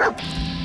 Huh?